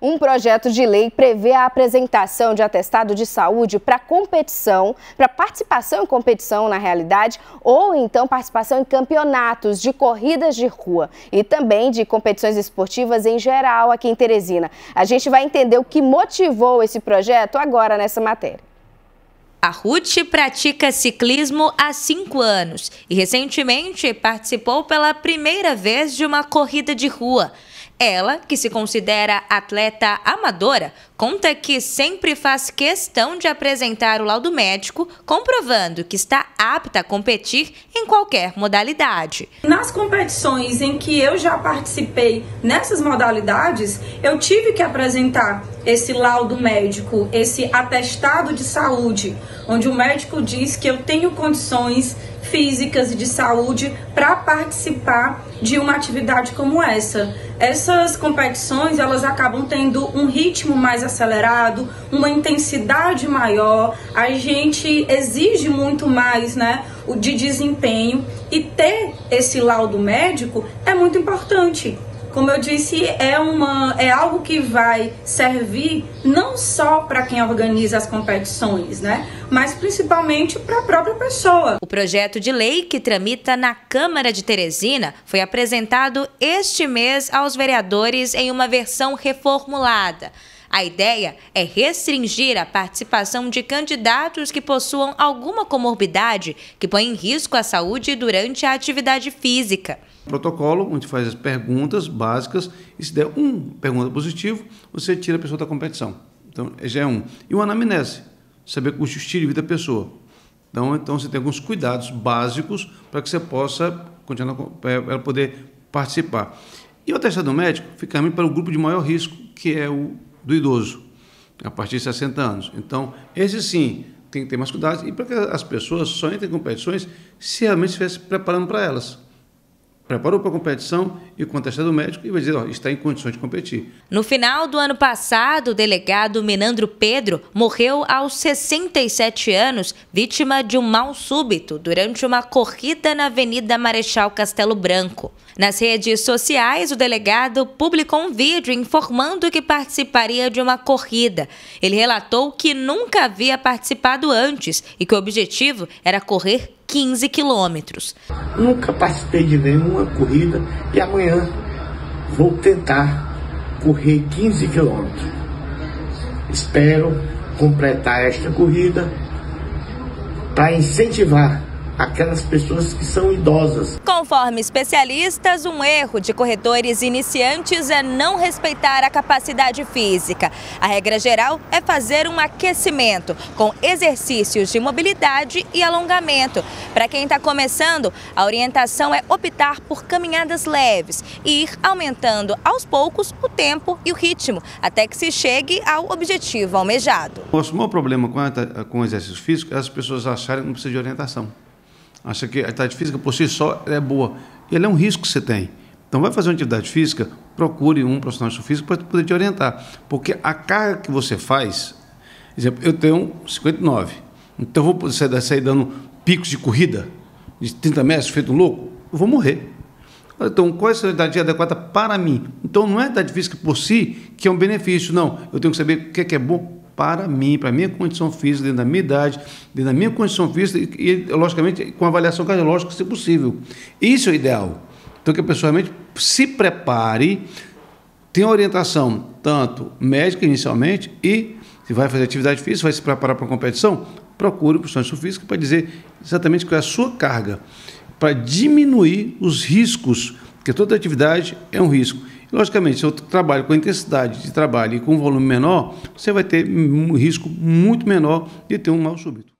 Um projeto de lei prevê a apresentação de atestado de saúde para competição, para participação em competição na realidade, ou então participação em campeonatos de corridas de rua e também de competições esportivas em geral aqui em Teresina. A gente vai entender o que motivou esse projeto agora nessa matéria. A Ruth pratica ciclismo há cinco anos e recentemente participou pela primeira vez de uma corrida de rua. Ela, que se considera atleta amadora, conta que sempre faz questão de apresentar o laudo médico, comprovando que está apta a competir em qualquer modalidade. Nas competições em que eu já participei nessas modalidades, eu tive que apresentar esse laudo médico, esse atestado de saúde, onde o médico diz que eu tenho condições físicas e de saúde para participar de uma atividade como essa. Essas competições, elas acabam tendo um ritmo mais acelerado, uma intensidade maior, a gente exige muito mais, né, o de desempenho. E ter esse laudo médico é muito importante como eu disse, é, uma, é algo que vai servir não só para quem organiza as competições, né? Mas principalmente para a própria pessoa. O projeto de lei que tramita na Câmara de Teresina foi apresentado este mês aos vereadores em uma versão reformulada. A ideia é restringir a participação de candidatos que possuam alguma comorbidade que põe em risco a saúde durante a atividade física. Protocolo, onde faz as perguntas básicas, e se der um pergunta positivo, você tira a pessoa da competição. Então, já é um. E uma anamnese, saber o estilo de vida da pessoa. Então, então, você tem alguns cuidados básicos para que você possa continuar, é, ela poder participar. E o atestado médico fica para o grupo de maior risco, que é o do idoso, a partir de 60 anos. Então, esse sim tem que ter mais cuidado e para que as pessoas só entrem em competições se realmente estivesse preparando para elas preparou para a competição e o atestado médico e vai dizer, ó, está em condições de competir. No final do ano passado, o delegado Menandro Pedro morreu aos 67 anos, vítima de um mal súbito durante uma corrida na Avenida Marechal Castelo Branco. Nas redes sociais, o delegado publicou um vídeo informando que participaria de uma corrida. Ele relatou que nunca havia participado antes e que o objetivo era correr 15 quilômetros. Nunca participei de nenhuma corrida e amanhã vou tentar correr 15 quilômetros. Espero completar esta corrida para incentivar aquelas pessoas que são idosas. Conforme especialistas, um erro de corredores iniciantes é não respeitar a capacidade física. A regra geral é fazer um aquecimento com exercícios de mobilidade e alongamento. Para quem está começando, a orientação é optar por caminhadas leves e ir aumentando aos poucos o tempo e o ritmo, até que se chegue ao objetivo almejado. O maior problema com, a, com o exercício físico é as pessoas acharem que não precisa de orientação acha que a atividade física por si só é boa. Ele é um risco que você tem. Então, vai fazer uma atividade física, procure um profissional de físico para poder te orientar. Porque a carga que você faz, exemplo, eu tenho 59, então eu vou sair, dando picos de corrida de 30 metros, feito louco, eu vou morrer. Então, qual é a atividade adequada para mim? Então, não é a atividade física por si que é um benefício, não. Eu tenho que saber o que é, que é bom para mim, para a minha condição física, dentro da minha idade, dentro da minha condição física e, logicamente, com avaliação cardiológica, se possível. Isso é o ideal. Então, que a pessoa realmente se prepare, tenha orientação, tanto médica inicialmente, e se vai fazer atividade física, vai se preparar para uma competição, procure o profissional de física para dizer exatamente qual é a sua carga, para diminuir os riscos, porque toda atividade é um risco. Logicamente, se eu trabalho com intensidade de trabalho e com volume menor, você vai ter um risco muito menor de ter um mal súbito.